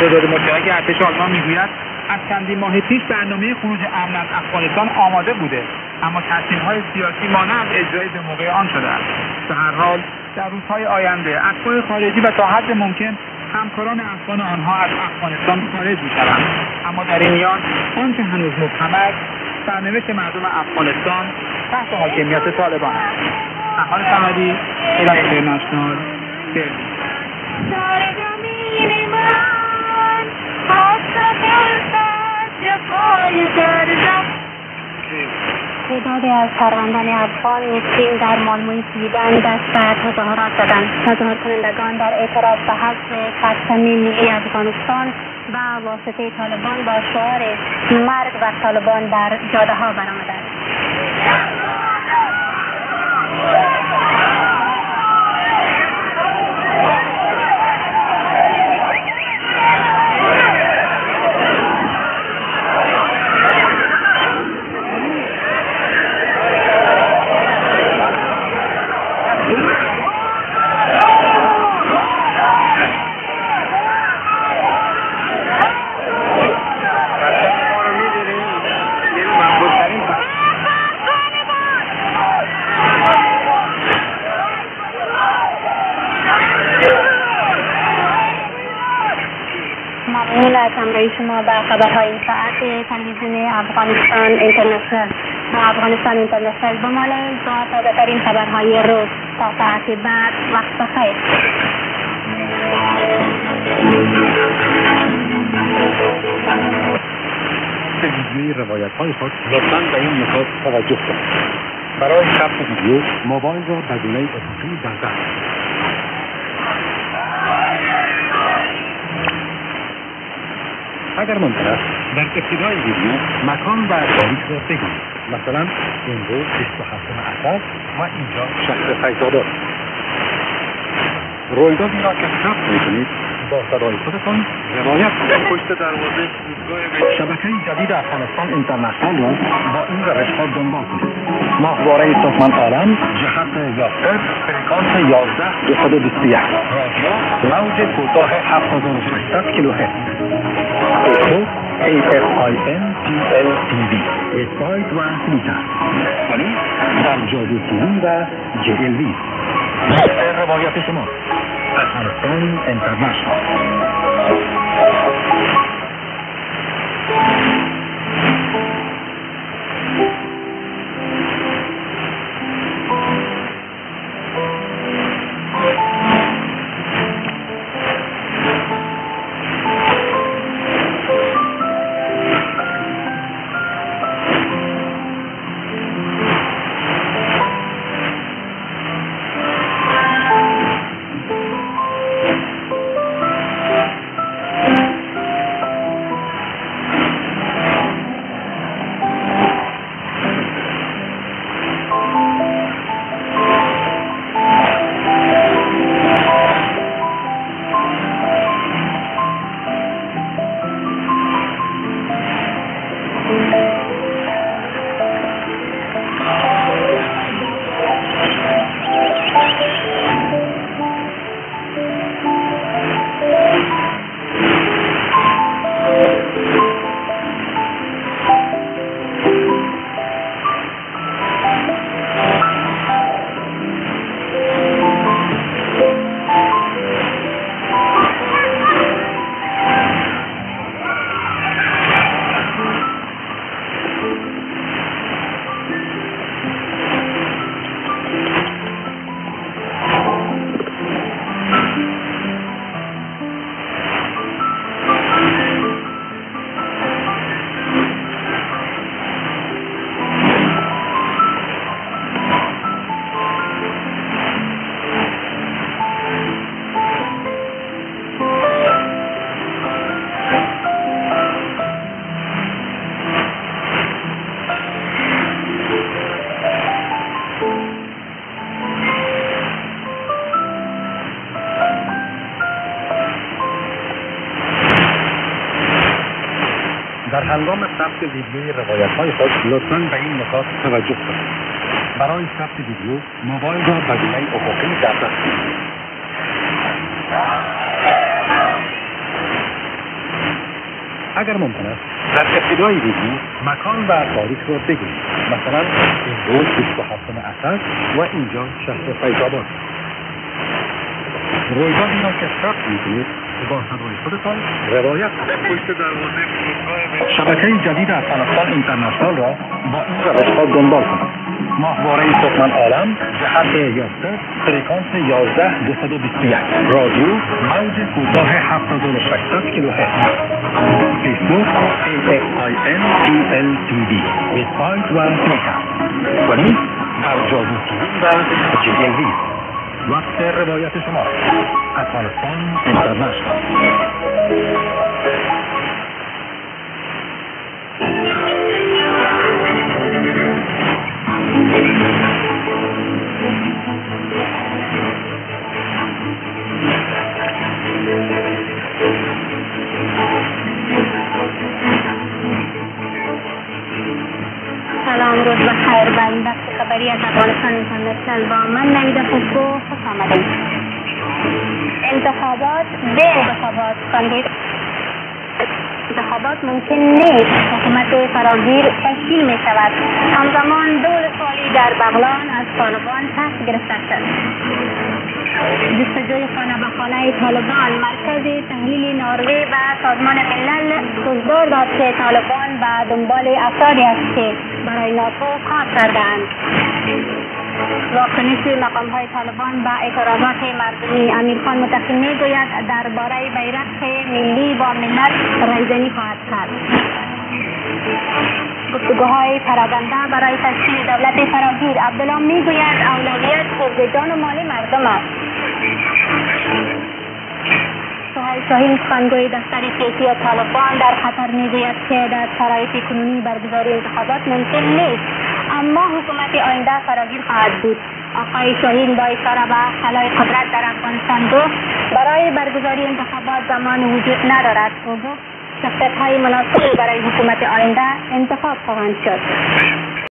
تعداد مشترک ارتش آلمان می‌گوید از چندین ماه پیش برنامه خروج امن از افغانستان آماده بوده. اما تصمیمهای سیاسی مانع از اجرای به موقع آن شده است. به هر حال در روزهای آینده اتباع خارجی و تا حد ممکن همکاران افغان آنها از افغانستان خارج می‌شوند. اما در این میان آنچه هنوز مبهم است سرنوشت مردم افغانستان تحت حاکمیت طالبان است. احمد صمدی ایران اینترنشنال تعدادی از شهروندان افغان مسلم در مالموی سویدن دست به تظاهرات زدند تظاهر کنندگان در اعتراض به حذف پرچم ملی افغانستان و واسطه طالبان با شعار مرگ و طالبان در جاده ها برآمدند. همراهی شما به خبرهای این ساعت تلویزیون افغانستان اینترنشنل. با افغانستان اینترنشنل بمانید با تازه ترین خبرهای روز. تا ساعت بعد وقت بخیر ویدیوی روایت های خود لطفا به این نکات توجه کنید. برای ثبت ویدیو موبایل را به گونه افقی در دست اگر ممکن است در ابتدای ویدیو مکان و تاریخ را بگویید مثلا امروز 27 اسد و اینجا شهر فیضآباد. رویدادی را که ثبت می‌کنید با صدای خودتان روایت کنید. پشت دروازه شبکه جدید افغانستان اینترنشنال را با این روش ها دنبال کنید. ماهواره سازمان عالم جهت یافت فرکانس 11 221 رادیو موج کوتاه 7600 کیلوهرتز. اکو AFIN PLTV اسپایت و در جادو تیوی و JLV روایت شما افغانستان اینترنشنال در هنگام ثبت ویدیوی روایت های خود لطفا به این نکات توجه کنید. برای ثبت ویدیو موبایل را به گونه افقی در دست اگر ممکن است در ابتدای ویدیو مکان و تاریخ را بگویید. مثلا این روز 27 اسد و اینجا شهر فیضآباد. رویدادی را که ثبت می‌کنید با صدای خودتان روایت پشت دروازه فرودگاه شبکه جدید افغانستان اینترنشنال را با این روش ها دنبال کنید ماهواره تخمن عالم جهت یافته فرکانس 11 221 رادیو. موج کوتاه 7600 کیلوهرتز. فیسبوک AFIN ELTV وبسایت و و نیز در جادو و جی وقت روایت شما. افغانستان اینترنشنال. خبری از افغانستان اینترنشنل با من نویده خوشبو خوش آمدید انتخابات به انتخابات خواندید انتخابات ممکن نیست. حکومت فراگیر تشکیل می شود همزمان دو ولسوالی در بغلان از طالبان پس گرفته شد. جستجوی خانه به خانه طالبان مرکز تحلیل ناروی و سازمان ملل گزدار داد که طالبان به دنبال افرادی است که برای ناتو کار کردند واکنش مقام های طالبان به اعتراضات مردمی امیرخان متقی می گوید درباره بیرق ملی با ملت رایزنی خواهد کرد. گفتگوهای پراگنده برای تشکیل دولت فراگیر عبدالله می گوید اولویت حفظ جان و مال مردم است. شاهین سخنگوی دفتر سیاسی طالبان در خطر می‌گوید که در شرایط کنونی برگزاری انتخابات ممکن نیست اما حکومت آینده فراگیر خواهد بود. آقای شاهین با اشاره به خلای قدرت در افغانستان گفت برای برگزاری انتخابات زمان وجود ندارد. او گفت شخصیت های مناسبی برای حکومت آینده انتخاب خواهند شد.